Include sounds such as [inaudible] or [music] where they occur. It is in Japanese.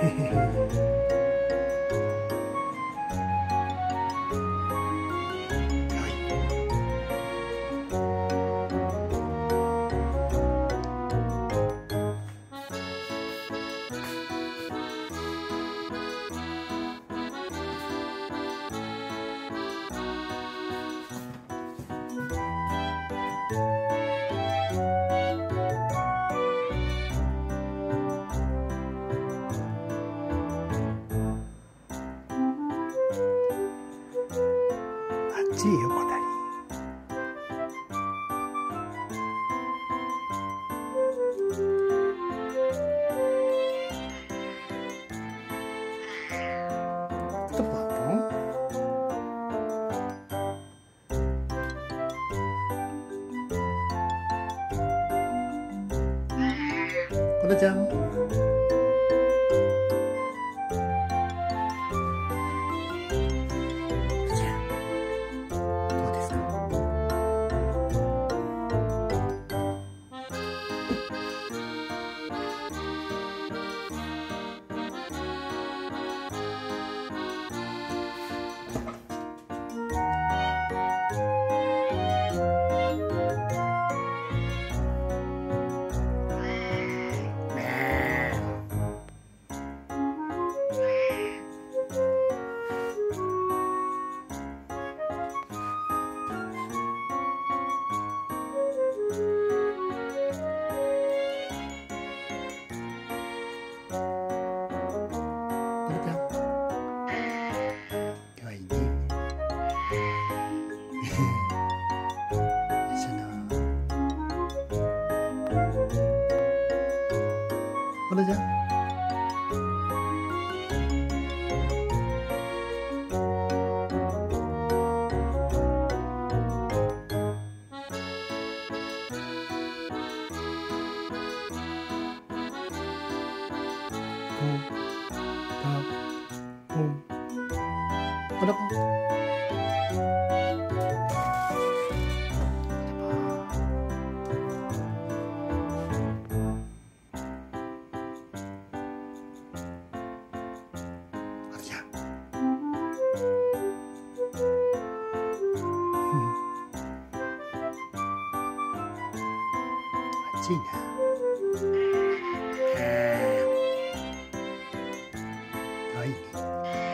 Hehehe [laughs] ちい横たり。とパンこれちゃんこれじゃ はいなかわい